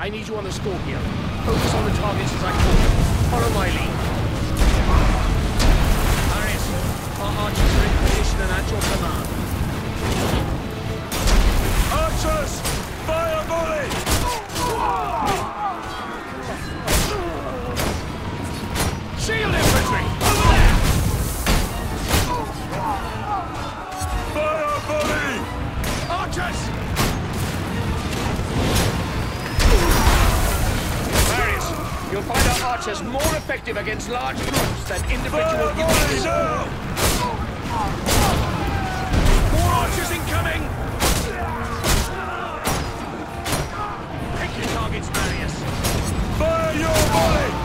I need you on the Scorpio. Focus on the targets as I call them. Follow my lead. Marius, our archers are in position and at your command. Archers! Fire volley! Shield infantry! Over there! Fire volley! Archers! You'll find our archers more effective against large groups than individual units. More archers incoming! Pick your targets, Marius. Fire your! Volley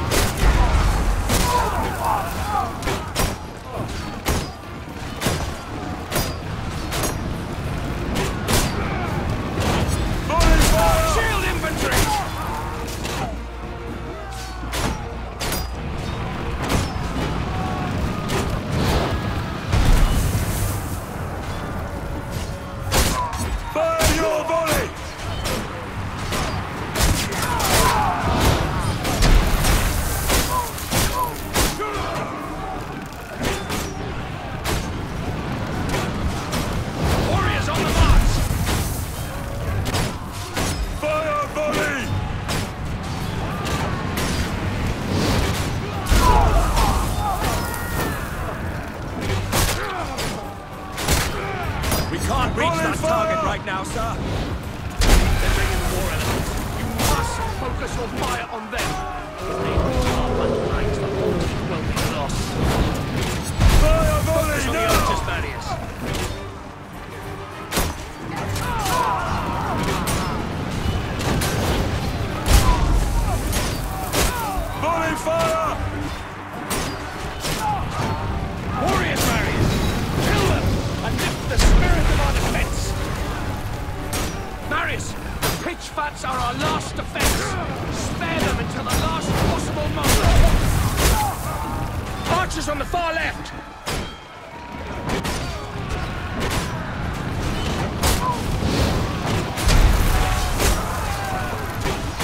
Archers on the far left!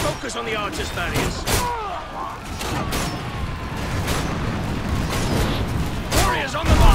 Focus on the archers, Marius! Warriors on the march!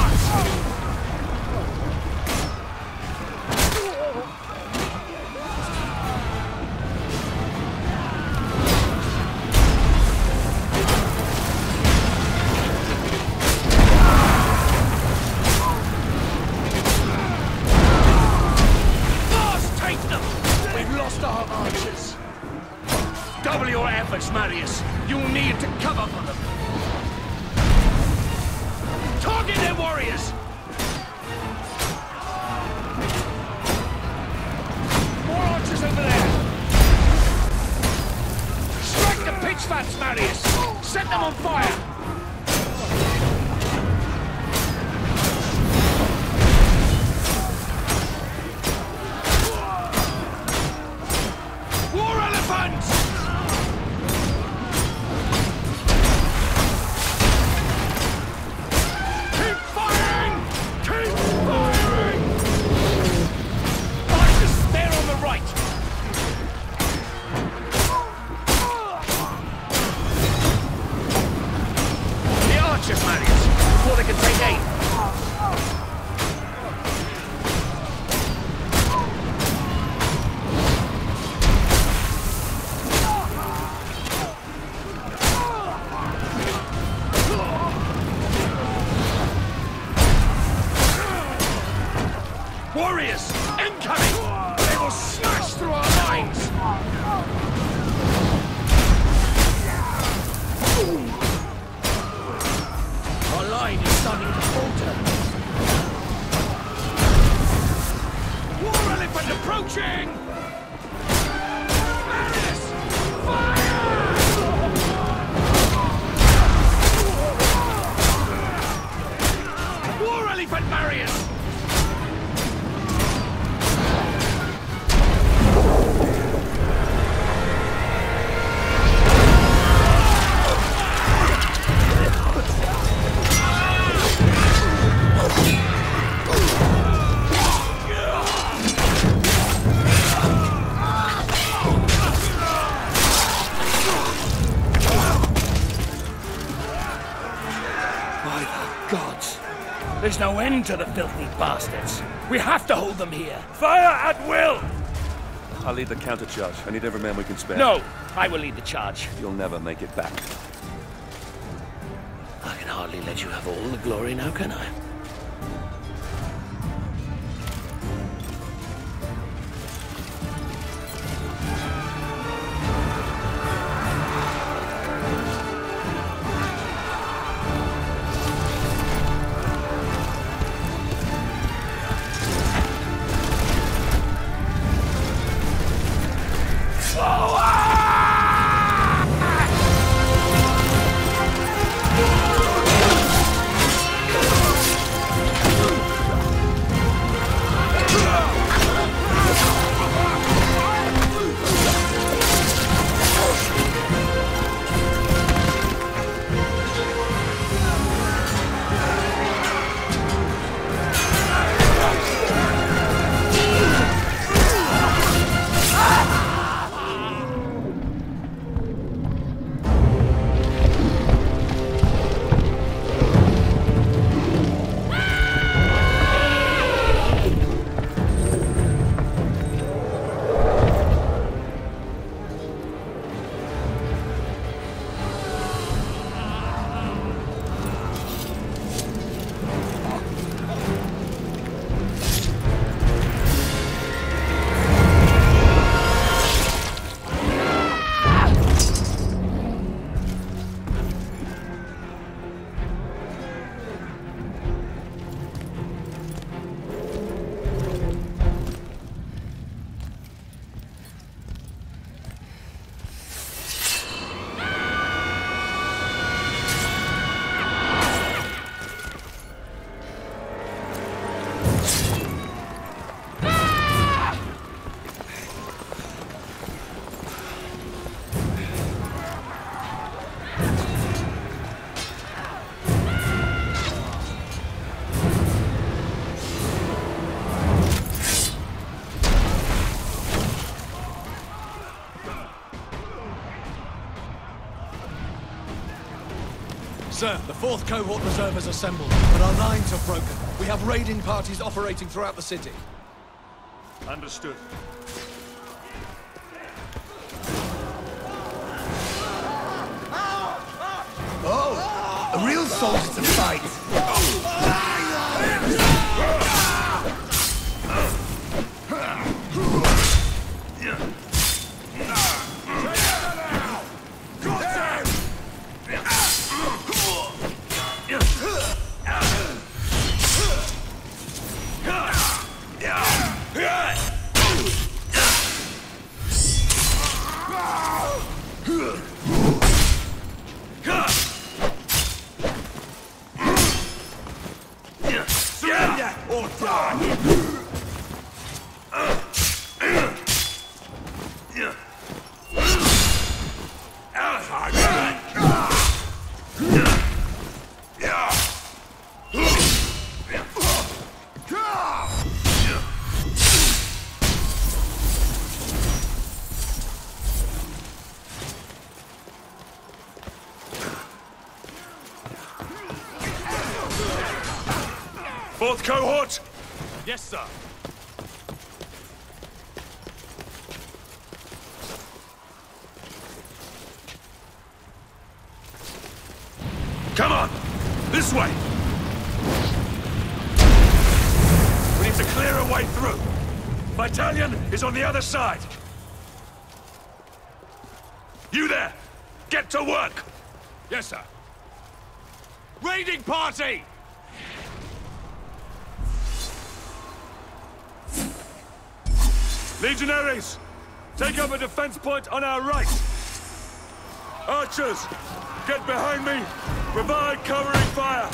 barriers! To the filthy bastards. We have to hold them here. Fire at will! I'll lead the countercharge. I need every man we can spare. No, I will lead the charge. You'll never make it back. I can hardly let you have all the glory now, can I? Sir, the fourth cohort reserve has assembled, but our lines are broken. We have raiding parties operating throughout the city. Understood. Yes, sir. Come on! This way! We need to clear a way through. Battalion is on the other side. You there! Get to work! Yes, sir. Raiding party! Legionaries! Take up a defense point on our right! Archers! Get behind me! Provide covering fire!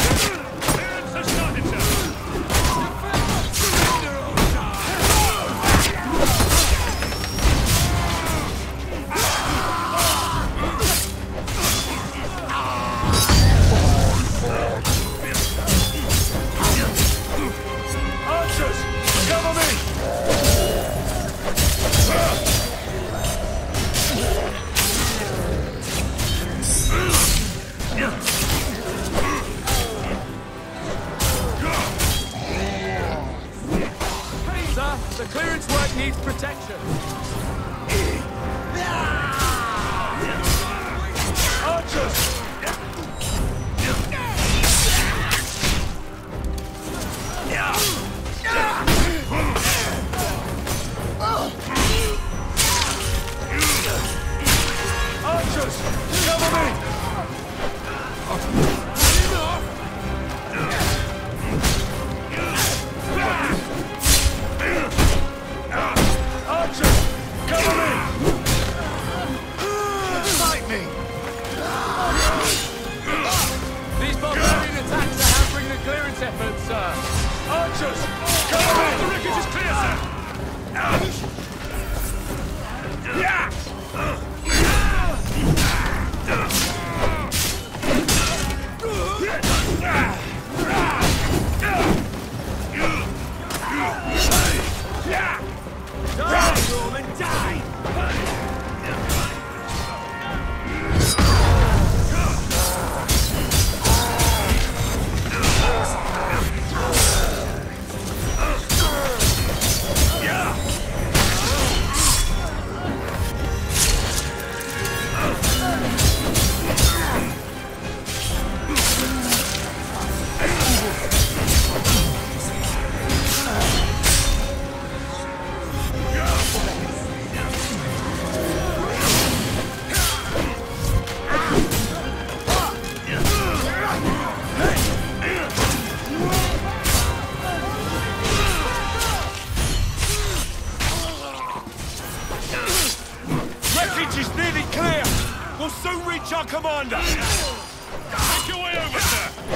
Make your way over, there!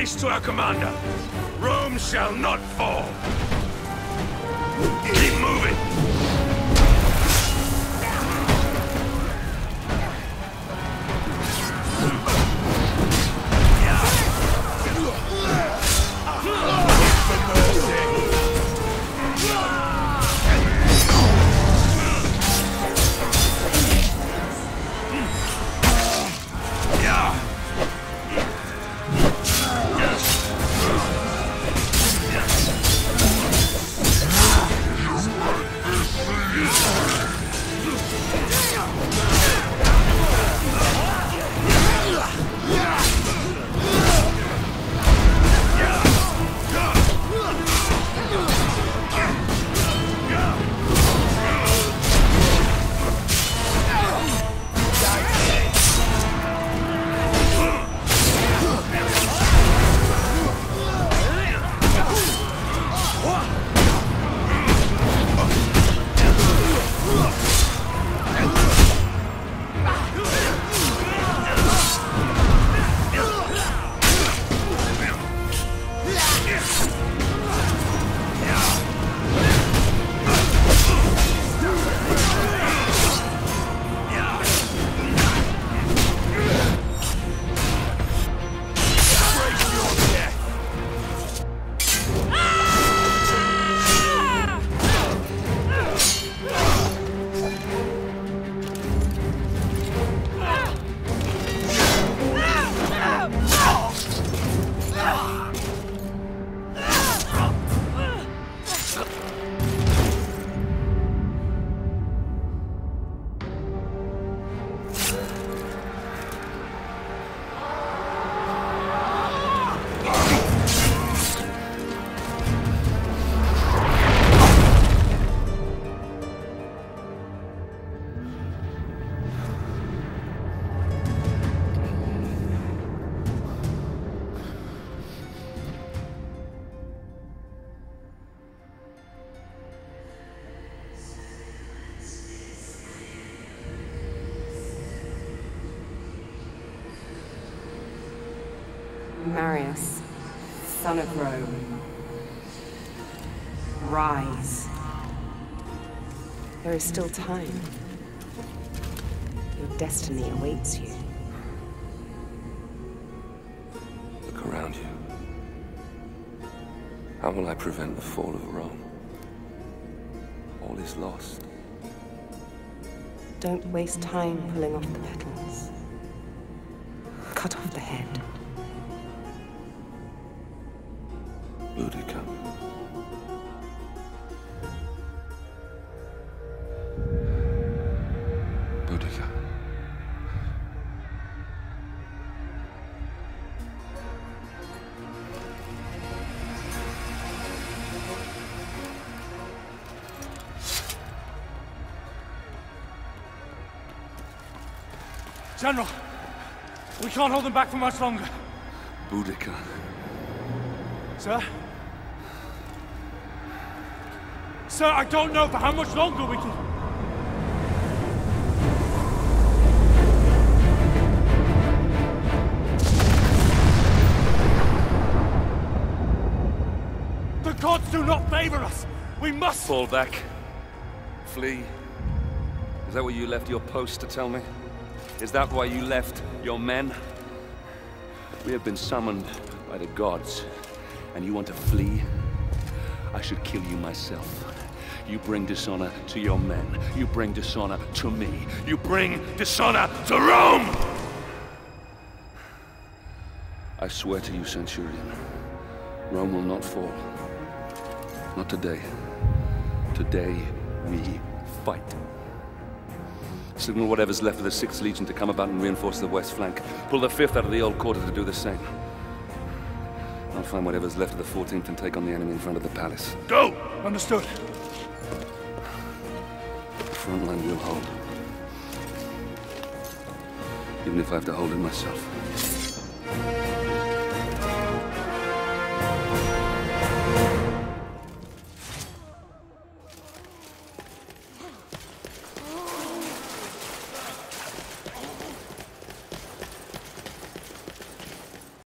To our commander! Rome shall not fall! Son of Rome. Rise. There is still time. Your destiny awaits you. Look around you. How will I prevent the fall of Rome? All is lost. Don't waste time pulling off the petals. Cut off the head. Boudica. Boudica. General, we can't hold them back for much longer. Boudica. Sir? Sir, I don't know for how much longer we can... The gods do not favor us! We must... Fall back. Flee. Is that what you left your post to tell me? Is that why you left your men? We have been summoned by the gods, and you want to flee? I should kill you myself. You bring dishonor to your men. You bring dishonor to me. You bring dishonor to Rome! I swear to you, Centurion, Rome will not fall. Not today. Today, we fight. Signal whatever's left of the 6th Legion to come about and reinforce the west flank. Pull the 5th out of the old quarter to do the same. I'll find whatever's left of the 14th and take on the enemy in front of the palace. Go! Understood front line will hold. Even if I have to hold it myself.